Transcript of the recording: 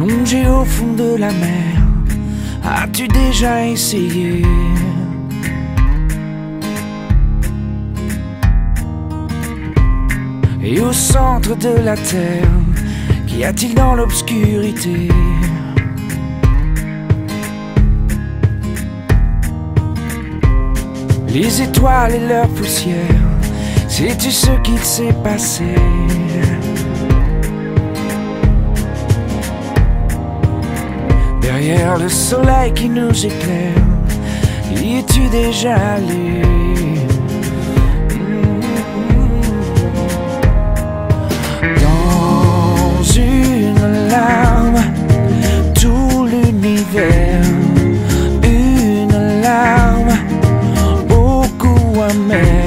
Plonger au fond de la mer, as-tu déjà essayé? Et au centre de la terre, qu'y a-t-il dans l'obscurité? Les étoiles et leur poussière, sais-tu ce qu'il s'est passé? Derrière le soleil qui nous éclaire, y es-tu déjà allé? Mm. Dans une larme, tout l'univers. Une larme, beaucoup amer.